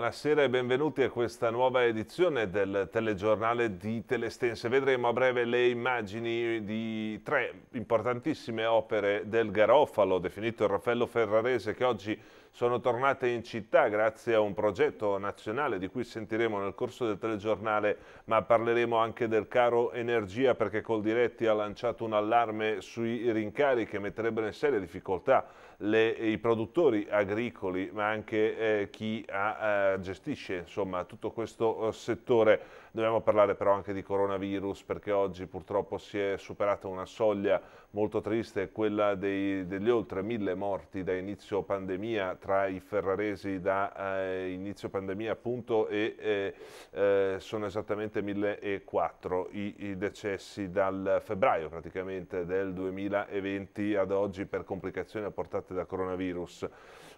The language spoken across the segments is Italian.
buonasera e benvenuti a questa nuova edizione del telegiornale di Telestense. Vedremo a breve le immagini di tre importantissime opere del Garofalo, definito il Raffaello Ferrarese, che oggi sono tornate in città grazie a un progetto nazionale di cui sentiremo nel corso del telegiornale, ma parleremo anche del caro energia perché Coldiretti ha lanciato un allarme sui rincari che metterebbero in seria difficoltà le, i produttori agricoli, ma anche eh, chi ha, eh, gestisce insomma, tutto questo eh, settore. Dobbiamo parlare però anche di coronavirus perché oggi purtroppo si è superata una soglia molto triste, quella dei, degli oltre mille morti da inizio pandemia tra i ferraresi da eh, inizio pandemia appunto e eh, eh, sono esattamente 1004 i, i, decessi dal febbraio praticamente del 2020 ad oggi per complicazioni apportate da coronavirus.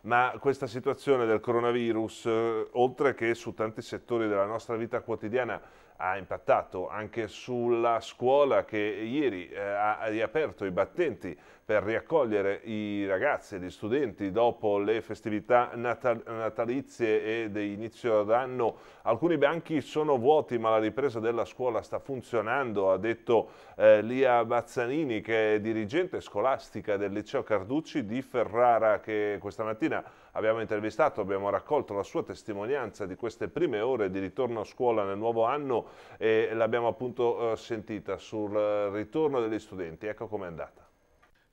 Ma questa situazione del coronavirus, eh, oltre che su tanti settori della nostra vita quotidiana, ha impattato anche sulla scuola che ieri eh, ha riaperto i battenti per riaccogliere i ragazzi e gli studenti dopo le festività natal natalizie e di inizio d'anno. Alcuni banchi sono vuoti ma la ripresa della scuola sta funzionando, ha detto eh, Lia Bazzanini che è dirigente scolastica del liceo Carducci di Ferrara che questa mattina abbiamo intervistato, abbiamo raccolto la sua testimonianza di queste prime ore di ritorno a scuola nel nuovo anno e l'abbiamo appunto eh, sentita sul ritorno degli studenti. Ecco com'è andata.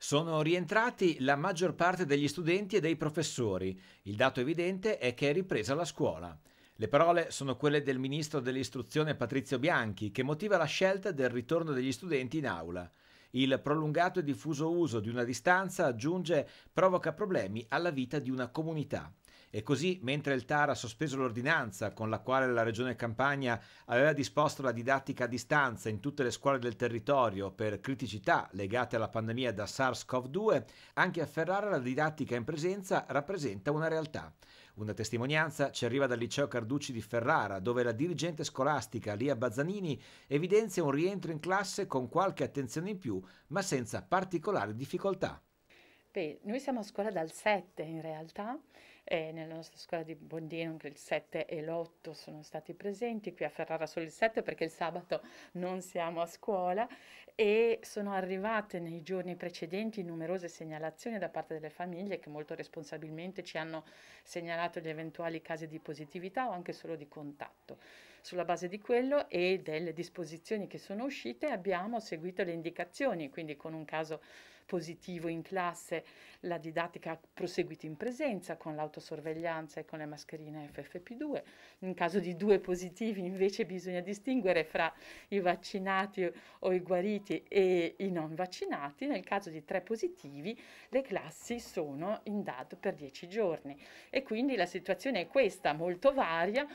Sono rientrati la maggior parte degli studenti e dei professori. Il dato evidente è che è ripresa la scuola. Le parole sono quelle del ministro dell'istruzione Patrizio Bianchi, che motiva la scelta del ritorno degli studenti in aula. Il prolungato e diffuso uso di una distanza, aggiunge, provoca problemi alla vita di una comunità. E così, mentre il TAR ha sospeso l'ordinanza con la quale la Regione Campania aveva disposto la didattica a distanza in tutte le scuole del territorio per criticità legate alla pandemia da SARS-CoV-2, anche a Ferrara la didattica in presenza rappresenta una realtà. Una testimonianza ci arriva dal liceo Carducci di Ferrara, dove la dirigente scolastica Lia Bazzanini evidenzia un rientro in classe con qualche attenzione in più, ma senza particolari difficoltà. Beh, noi siamo a scuola dal 7 in realtà e nella nostra scuola di Bondino anche il 7 e l'8 sono stati presenti, qui a Ferrara solo il 7 perché il sabato non siamo a scuola e sono arrivate nei giorni precedenti numerose segnalazioni da parte delle famiglie che molto responsabilmente ci hanno segnalato gli eventuali casi di positività o anche solo di contatto. Sulla base di quello e delle disposizioni che sono uscite abbiamo seguito le indicazioni, quindi con un caso positivo in classe la didattica ha proseguito in presenza con l'autosorveglianza e con le mascherine FFP2. In caso di due positivi invece bisogna distinguere fra i vaccinati o i guariti e i non vaccinati. Nel caso di tre positivi le classi sono in DAD per dieci giorni e quindi la situazione è questa, molto varia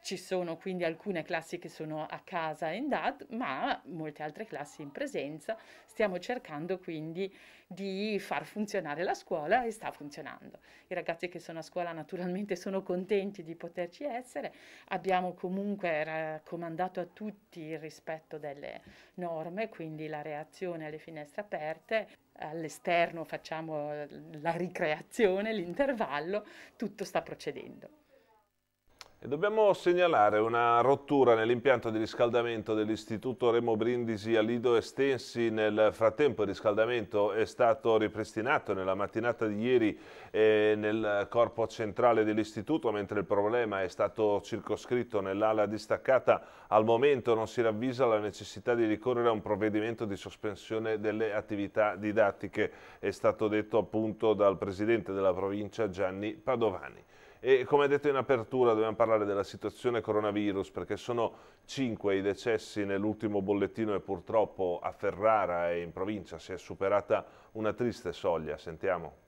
ci sono quindi alcune classi che sono a casa in DAD, ma molte altre classi in presenza. Stiamo cercando quindi di far funzionare la scuola e sta funzionando. I ragazzi che sono a scuola naturalmente sono contenti di poterci essere. Abbiamo comunque raccomandato a tutti il rispetto delle norme, quindi la reazione alle finestre aperte all'esterno facciamo la ricreazione, l'intervallo, tutto sta procedendo. E dobbiamo segnalare una rottura nell'impianto di riscaldamento dell'Istituto Remo Brindisi a Lido Estensi. Nel frattempo il riscaldamento è stato ripristinato nella mattinata di ieri eh, nel corpo centrale dell'Istituto, mentre il problema è stato circoscritto nell'ala distaccata. Al momento non si ravvisa la necessità di ricorrere a un provvedimento di sospensione delle attività didattiche, è stato detto appunto dal Presidente della provincia Gianni Padovani. E come detto in apertura dobbiamo parlare della situazione coronavirus perché sono cinque i decessi nell'ultimo bollettino e purtroppo a Ferrara e in provincia si è superata una triste soglia. Sentiamo.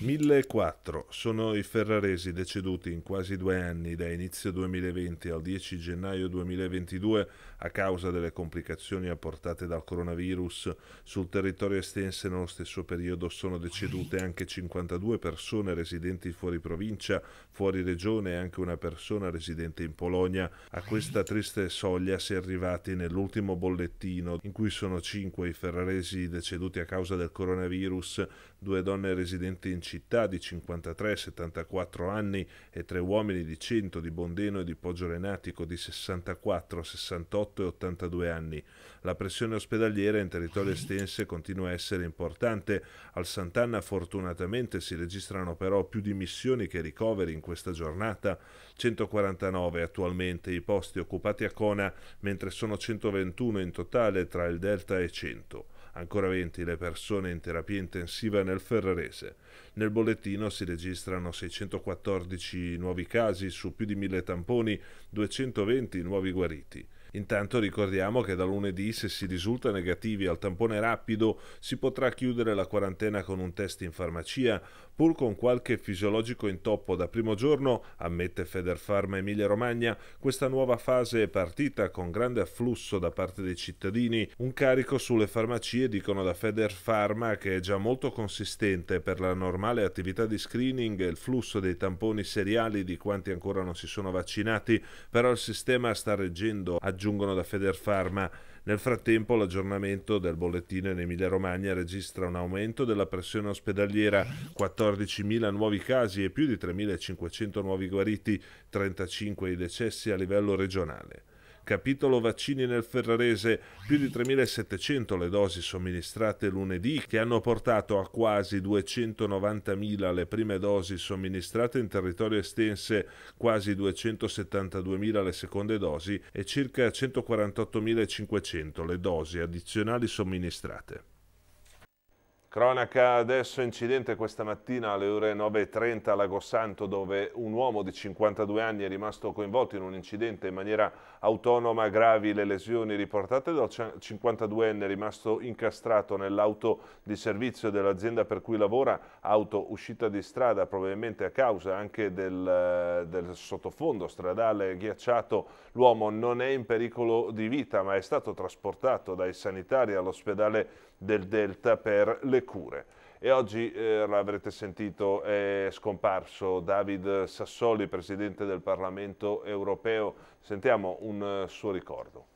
1004 sono i ferraresi deceduti in quasi due anni da inizio 2020 al 10 gennaio 2022 a causa delle complicazioni apportate dal coronavirus. Sul territorio estense nello stesso periodo sono decedute anche 52 persone residenti fuori provincia, fuori regione e anche una persona residente in Polonia. A questa triste soglia si è arrivati nell'ultimo bollettino in cui sono 5 i ferraresi deceduti a causa del coronavirus, due donne residenti in città di 53 e 74 anni e tre uomini di 100 di Bondeno e di Poggiorenatico di 64, 68 e 82 anni. La pressione ospedaliera in territorio estense continua a essere importante. Al Sant'Anna fortunatamente si registrano però più dimissioni che ricoveri in questa giornata. 149 attualmente i posti occupati a Cona, mentre sono 121 in totale tra il Delta e 100 ancora 20 le persone in terapia intensiva nel Ferrarese. Nel bollettino si registrano 614 nuovi casi su più di 1000 tamponi, 220 nuovi guariti. Intanto ricordiamo che da lunedì, se si risulta negativi al tampone rapido, si potrà chiudere la quarantena con un test in farmacia, pur con qualche fisiologico intoppo da primo giorno, ammette Federfarma Emilia Romagna, questa nuova fase è partita con grande afflusso da parte dei cittadini, un carico sulle farmacie dicono da Federfarma che è già molto consistente per la normale attività di screening e il flusso dei tamponi seriali di quanti ancora non si sono vaccinati, però il sistema sta reggendo aggiungendo giungono da Federfarma. Nel frattempo l'aggiornamento del bollettino in Emilia-Romagna registra un aumento della pressione ospedaliera, 14.000 nuovi casi e più di 3.500 nuovi guariti, 35 i decessi a livello regionale capitolo vaccini nel Ferrarese, più di 3.700 le dosi somministrate lunedì che hanno portato a quasi 290.000 le prime dosi somministrate in territorio estense, quasi 272.000 le seconde dosi e circa 148.500 le dosi addizionali somministrate. Cronaca adesso incidente questa mattina alle ore 9.30 a Lago Santo dove un uomo di 52 anni è rimasto coinvolto in un incidente in maniera autonoma, gravi le lesioni riportate dal 52enne rimasto incastrato nell'auto di servizio dell'azienda per cui lavora, auto uscita di strada probabilmente a causa anche del, del sottofondo stradale ghiacciato. L'uomo non è in pericolo di vita ma è stato trasportato dai sanitari all'ospedale del Delta per le cure. E oggi, eh, l'avrete sentito, è scomparso David Sassoli, Presidente del Parlamento europeo. Sentiamo un uh, suo ricordo.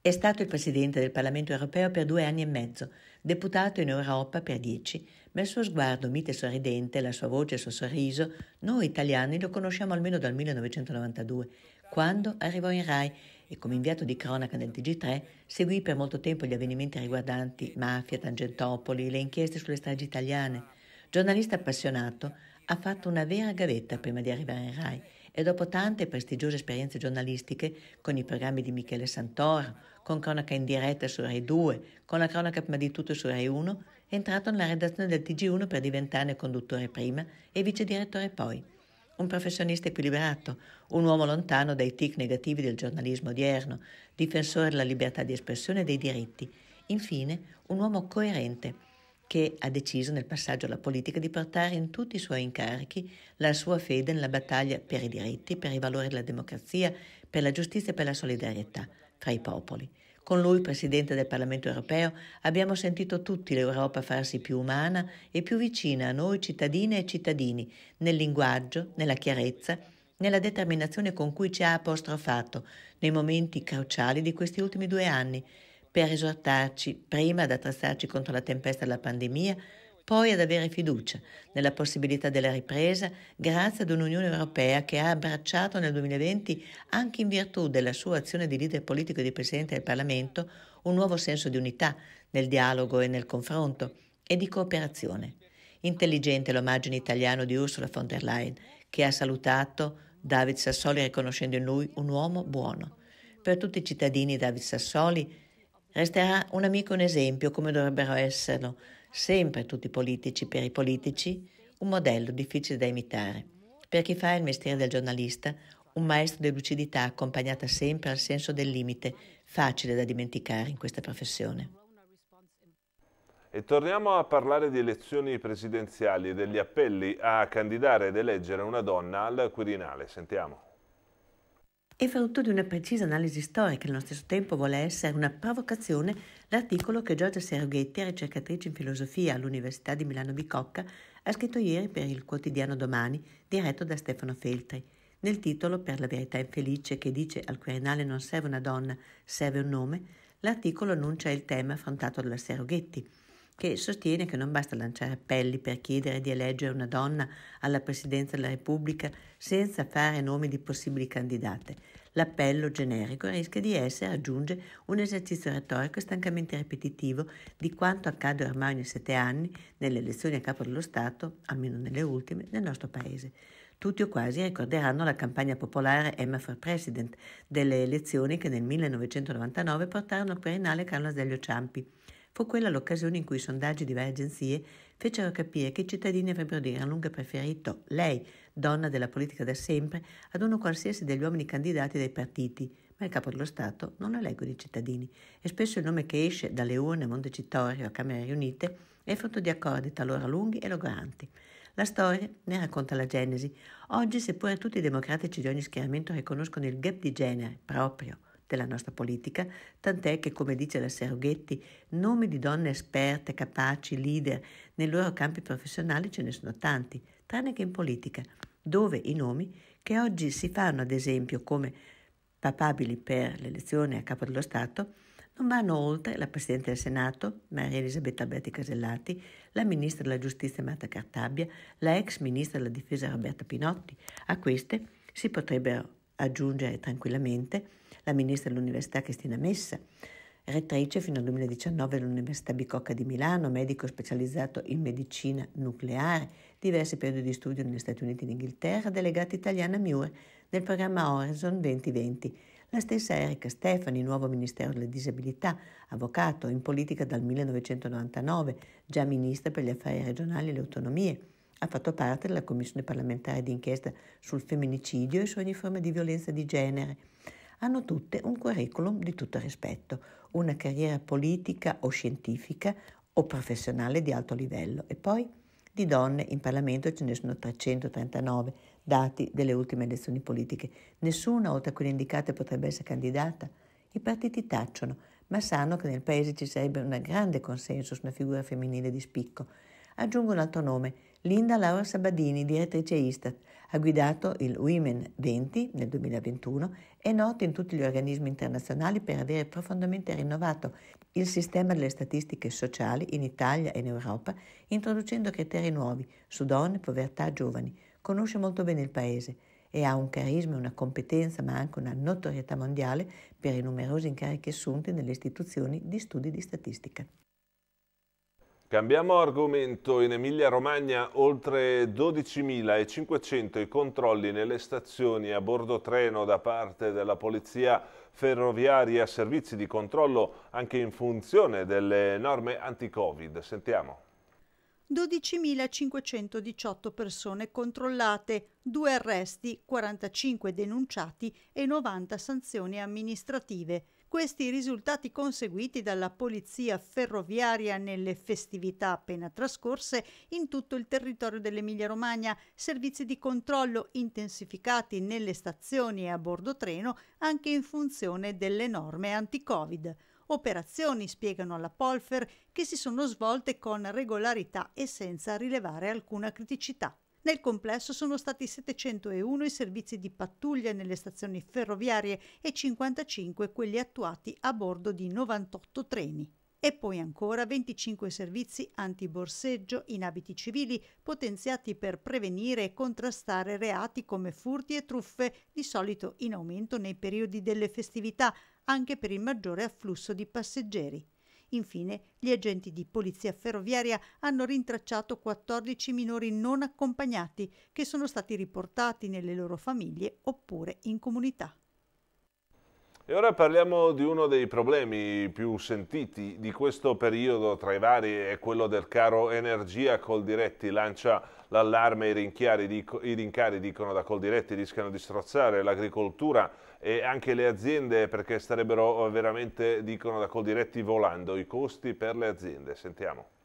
È stato il Presidente del Parlamento europeo per due anni e mezzo, deputato in Europa per dieci, ma il suo sguardo mite e sorridente, la sua voce e il suo sorriso, noi italiani lo conosciamo almeno dal 1992, quando arrivò in RAI e come inviato di cronaca nel TG3 seguì per molto tempo gli avvenimenti riguardanti mafia, Tangentopoli, le inchieste sulle stragi italiane. Giornalista appassionato, ha fatto una vera gavetta prima di arrivare in RAI e dopo tante prestigiose esperienze giornalistiche con i programmi di Michele Santoro, con cronaca in diretta su Rai 2, con la cronaca prima di tutto su Rai 1, è entrato nella redazione del TG1 per diventarne conduttore prima e vice direttore poi un professionista equilibrato, un uomo lontano dai tic negativi del giornalismo odierno, difensore della libertà di espressione e dei diritti. Infine, un uomo coerente che ha deciso nel passaggio alla politica di portare in tutti i suoi incarichi la sua fede nella battaglia per i diritti, per i valori della democrazia, per la giustizia e per la solidarietà tra i popoli. Con lui, Presidente del Parlamento europeo, abbiamo sentito tutti l'Europa farsi più umana e più vicina a noi cittadine e cittadini, nel linguaggio, nella chiarezza, nella determinazione con cui ci ha apostrofato nei momenti cruciali di questi ultimi due anni, per esortarci prima ad attrezzarci contro la tempesta della pandemia, poi ad avere fiducia nella possibilità della ripresa grazie ad un'Unione Europea che ha abbracciato nel 2020, anche in virtù della sua azione di leader politico e di Presidente del Parlamento, un nuovo senso di unità nel dialogo e nel confronto e di cooperazione. Intelligente l'omaggio in italiano di Ursula von der Leyen, che ha salutato David Sassoli riconoscendo in lui un uomo buono. Per tutti i cittadini David Sassoli resterà un amico e un esempio come dovrebbero esserlo sempre tutti politici per i politici, un modello difficile da imitare. Per chi fa il mestiere del giornalista, un maestro di lucidità accompagnata sempre al senso del limite, facile da dimenticare in questa professione. E torniamo a parlare di elezioni presidenziali e degli appelli a candidare ed eleggere una donna al Quirinale. Sentiamo. È frutto di una precisa analisi storica allo stesso tempo vuole essere una provocazione l'articolo che Giorgia Seroghetti, ricercatrice in filosofia all'Università di Milano Bicocca, ha scritto ieri per il quotidiano Domani, diretto da Stefano Feltri. Nel titolo Per la verità infelice che dice al Quirinale non serve una donna, serve un nome, l'articolo annuncia il tema affrontato dalla Seroghetti. Che sostiene che non basta lanciare appelli per chiedere di eleggere una donna alla Presidenza della Repubblica senza fare nomi di possibili candidate. L'appello generico rischia di essere, aggiunge, un esercizio retorico stancamente ripetitivo di quanto accade ormai ogni sette anni nelle elezioni a capo dello Stato, almeno nelle ultime, nel nostro Paese. Tutti o quasi ricorderanno la campagna popolare Emma for President delle elezioni che nel 1999 portarono al Quirinale Carlo Azeglio Ciampi. Fu quella l'occasione in cui i sondaggi di varie agenzie fecero capire che i cittadini avrebbero di gran lunga preferito lei, donna della politica da sempre, ad uno qualsiasi degli uomini candidati dai partiti, ma il capo dello Stato non eleggono i cittadini e spesso il nome che esce dalle urne a Montecitorio a Camere riunite è frutto di accordi talora lunghi e logoranti. La storia ne racconta la genesi. Oggi, seppure tutti i democratici di ogni schieramento riconoscono il gap di genere proprio della nostra politica, tant'è che, come dice la Serughetti, nomi di donne esperte, capaci, leader nei loro campi professionali ce ne sono tanti, tranne che in politica, dove i nomi che oggi si fanno, ad esempio, come papabili per l'elezione a capo dello Stato, non vanno oltre la Presidente del Senato, Maria Elisabetta Alberti Casellati, la Ministra della Giustizia Marta Cartabia, la ex Ministra della Difesa Roberta Pinotti. A queste si potrebbero aggiungere tranquillamente la Ministra dell'Università Cristina Messa, rettrice fino al 2019 all'Università Bicocca di Milano, medico specializzato in medicina nucleare, diversi periodi di studio negli Stati Uniti e in Inghilterra, delegata italiana MIUR nel programma Horizon 2020 la stessa Erika Stefani, nuovo Ministero delle Disabilità, avvocato in politica dal 1999, già ministra per gli affari regionali e le autonomie. Ha fatto parte della Commissione parlamentare d'inchiesta sul femminicidio e su ogni forma di violenza di genere. Hanno tutte un curriculum di tutto rispetto, una carriera politica o scientifica o professionale di alto livello e poi di donne in Parlamento ce ne sono 339, dati delle ultime elezioni politiche. Nessuna, oltre a quelle indicate, potrebbe essere candidata. I partiti tacciono, ma sanno che nel Paese ci sarebbe un grande consenso su una figura femminile di spicco. Aggiungo un altro nome, Linda Laura Sabadini, direttrice Istat, ha guidato il Women 20 nel 2021, è nota in tutti gli organismi internazionali per avere profondamente rinnovato il sistema delle statistiche sociali in Italia e in Europa, introducendo criteri nuovi su donne, povertà, giovani. Conosce molto bene il paese e ha un carisma, una competenza, ma anche una notorietà mondiale per i numerosi incarichi assunti nelle istituzioni di studi di statistica. Cambiamo argomento. In Emilia-Romagna oltre 12.500 i controlli nelle stazioni a bordo treno da parte della Polizia Ferroviaria, servizi di controllo anche in funzione delle norme anti-Covid. Sentiamo. 12.518 persone controllate, due arresti, 45 denunciati e 90 sanzioni amministrative. Questi risultati conseguiti dalla polizia ferroviaria nelle festività appena trascorse in tutto il territorio dell'Emilia-Romagna, servizi di controllo intensificati nelle stazioni e a bordo treno anche in funzione delle norme anti-Covid. Operazioni, spiegano alla Polfer, che si sono svolte con regolarità e senza rilevare alcuna criticità. Nel complesso sono stati 701 i servizi di pattuglia nelle stazioni ferroviarie e 55 quelli attuati a bordo di 98 treni. E poi ancora 25 servizi antiborseggio in abiti civili potenziati per prevenire e contrastare reati come furti e truffe, di solito in aumento nei periodi delle festività, anche per il maggiore afflusso di passeggeri. Infine, gli agenti di polizia ferroviaria hanno rintracciato 14 minori non accompagnati che sono stati riportati nelle loro famiglie oppure in comunità. E ora parliamo di uno dei problemi più sentiti di questo periodo tra i vari, è quello del caro energia. Coldiretti lancia l'allarme, i, i rincari dicono da Coldiretti rischiano di strozzare l'agricoltura e anche le aziende perché starebbero veramente, dicono da Coldiretti, volando i costi per le aziende. Sentiamo.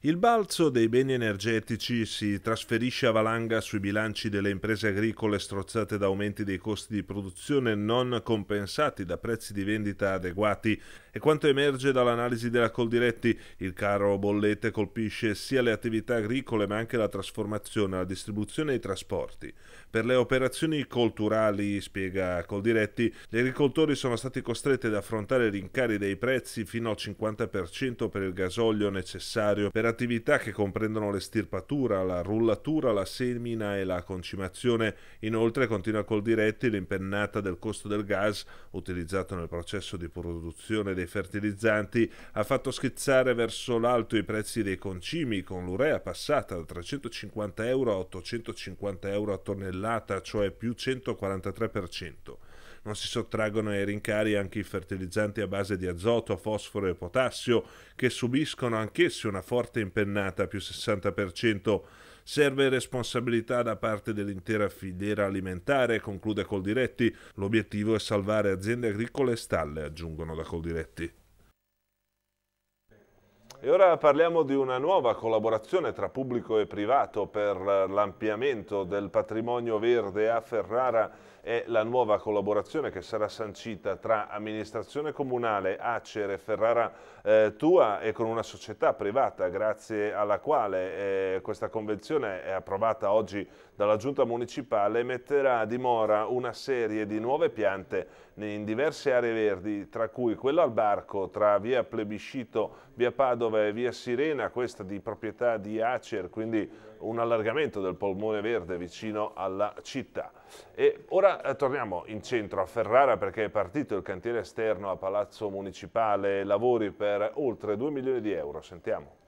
Il balzo dei beni energetici si trasferisce a valanga sui bilanci delle imprese agricole strozzate da aumenti dei costi di produzione non compensati da prezzi di vendita adeguati e quanto emerge dall'analisi della Coldiretti, il caro bollette colpisce sia le attività agricole ma anche la trasformazione, la distribuzione e i trasporti. Per le operazioni culturali, spiega Coldiretti, gli agricoltori sono stati costretti ad affrontare rincari dei prezzi fino al 50% per il gasolio necessario per attività che comprendono l'estirpatura, la rullatura, la semina e la concimazione. Inoltre, continua Coldiretti, l'impennata del costo del gas utilizzato nel processo di produzione dei fertilizzanti ha fatto schizzare verso l'alto i prezzi dei concimi, con l'urea passata da 350 euro a 850 euro a tonnellata, cioè più 143%. Non si sottraggono ai rincari anche i fertilizzanti a base di azoto, fosforo e potassio, che subiscono anch'essi una forte impennata più 60%. Serve responsabilità da parte dell'intera filiera alimentare, conclude Coldiretti. L'obiettivo è salvare aziende agricole e stalle, aggiungono da Coldiretti. E ora parliamo di una nuova collaborazione tra pubblico e privato per l'ampliamento del patrimonio verde a Ferrara. È la nuova collaborazione che sarà sancita tra amministrazione comunale, Acer e Ferrara eh, Tua e con una società privata grazie alla quale eh, questa convenzione è approvata oggi dalla giunta municipale metterà a dimora una serie di nuove piante in diverse aree verdi, tra cui quella al Barco, tra via Plebiscito, via Padova e via Sirena, questa di proprietà di Acer, quindi un allargamento del polmone verde vicino alla città. E ora eh, torniamo in centro a Ferrara perché è partito il cantiere esterno a Palazzo Municipale, lavori per oltre 2 milioni di euro. Sentiamo.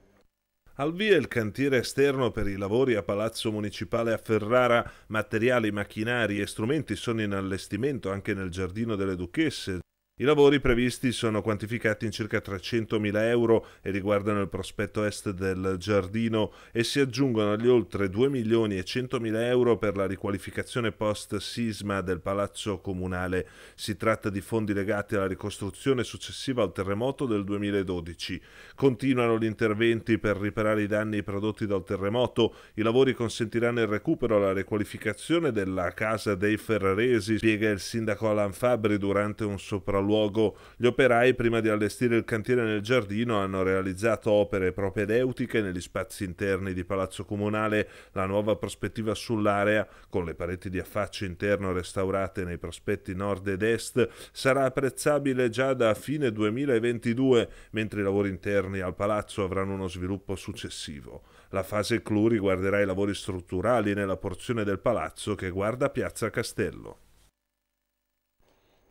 Al via il cantiere esterno per i lavori a Palazzo Municipale a Ferrara, materiali, macchinari e strumenti sono in allestimento anche nel Giardino delle Duchesse, i lavori previsti sono quantificati in circa 300.000 euro e riguardano il prospetto est del giardino e si aggiungono agli oltre 2 milioni e 100.000 euro per la riqualificazione post-sisma del palazzo comunale. Si tratta di fondi legati alla ricostruzione successiva al terremoto del 2012. Continuano gli interventi per riparare i danni prodotti dal terremoto. I lavori consentiranno il recupero e la riqualificazione della casa dei Ferraresi, spiega il sindaco Alan Fabri durante un sopralluogo luogo. Gli operai, prima di allestire il cantiere nel giardino, hanno realizzato opere propedeutiche negli spazi interni di Palazzo Comunale. La nuova prospettiva sull'area, con le pareti di affaccio interno restaurate nei prospetti nord ed est, sarà apprezzabile già da fine 2022, mentre i lavori interni al palazzo avranno uno sviluppo successivo. La fase clou riguarderà i lavori strutturali nella porzione del palazzo che guarda Piazza Castello.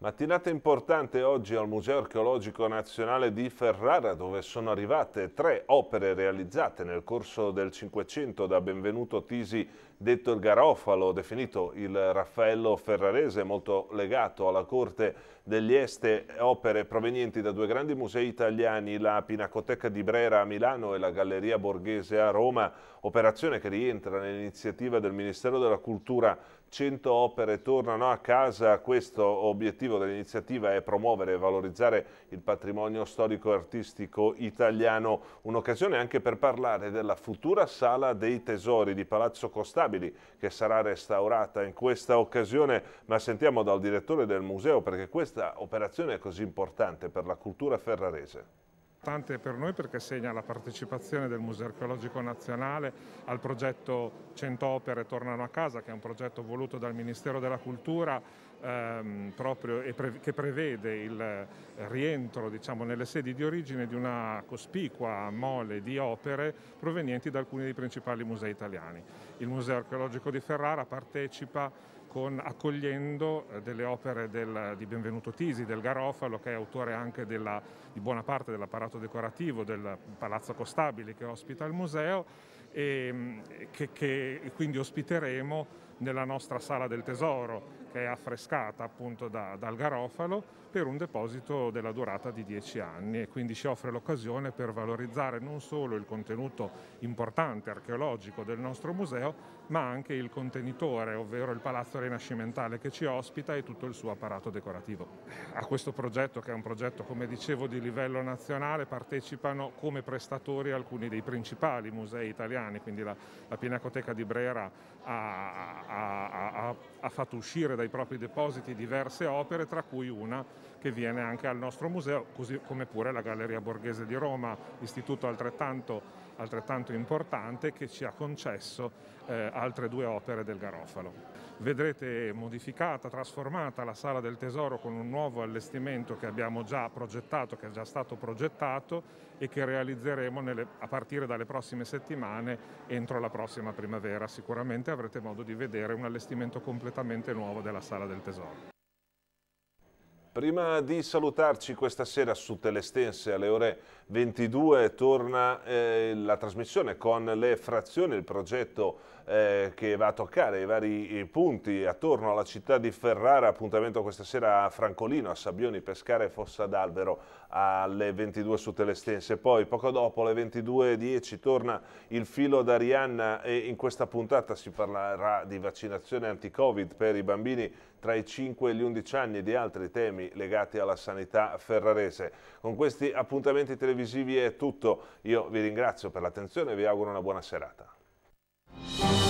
Mattinata importante oggi al Museo Archeologico Nazionale di Ferrara dove sono arrivate tre opere realizzate nel corso del Cinquecento da Benvenuto Tisi detto il Garofalo, definito il Raffaello Ferrarese, molto legato alla corte degli Este, opere provenienti da due grandi musei italiani, la Pinacoteca di Brera a Milano e la Galleria Borghese a Roma, operazione che rientra nell'iniziativa del Ministero della Cultura 100 opere tornano a casa, questo obiettivo dell'iniziativa è promuovere e valorizzare il patrimonio storico-artistico italiano, un'occasione anche per parlare della futura Sala dei Tesori di Palazzo Costabili che sarà restaurata in questa occasione, ma sentiamo dal direttore del museo perché questa operazione è così importante per la cultura ferrarese importante per noi perché segna la partecipazione del Museo Archeologico Nazionale al progetto 100 opere tornano a casa, che è un progetto voluto dal Ministero della Cultura ehm, proprio pre che prevede il rientro diciamo, nelle sedi di origine di una cospicua mole di opere provenienti da alcuni dei principali musei italiani. Il Museo Archeologico di Ferrara partecipa con, accogliendo eh, delle opere del, di Benvenuto Tisi, del Garofalo, che è autore anche della, di buona parte dell'apparato decorativo del Palazzo Costabili che ospita il museo e mm, che, che quindi ospiteremo nella nostra sala del tesoro che è affrescata appunto da, dal Garofalo per un deposito della durata di dieci anni e quindi ci offre l'occasione per valorizzare non solo il contenuto importante archeologico del nostro museo ma anche il contenitore ovvero il palazzo rinascimentale che ci ospita e tutto il suo apparato decorativo. A questo progetto che è un progetto come dicevo di livello nazionale partecipano come prestatori alcuni dei principali musei italiani quindi la, la Pinacoteca di Brera ha, ha, ha, ha fatto uscire dai propri depositi diverse opere, tra cui una che viene anche al nostro museo, così come pure la Galleria Borghese di Roma, istituto altrettanto, altrettanto importante che ci ha concesso eh, altre due opere del Garofalo. Vedrete modificata, trasformata la Sala del Tesoro con un nuovo allestimento che abbiamo già progettato, che è già stato progettato e che realizzeremo nelle, a partire dalle prossime settimane entro la prossima primavera. Sicuramente avrete modo di vedere un allestimento completamente nuovo della Sala del Tesoro. Prima di salutarci questa sera su Telestense alle ore 22 torna eh, la trasmissione con le frazioni, il progetto eh, che va a toccare i vari punti attorno alla città di Ferrara, appuntamento questa sera a Francolino, a Sabbioni, Pescara Fossa d'Albero alle 22 su Telestense. Poi poco dopo alle 22.10 torna il filo d'Arianna e in questa puntata si parlerà di vaccinazione anti-Covid per i bambini tra i 5 e gli 11 anni e di altri temi legati alla sanità ferrarese. Con questi appuntamenti televisivi è tutto. Io vi ringrazio per l'attenzione e vi auguro una buona serata. Thank you.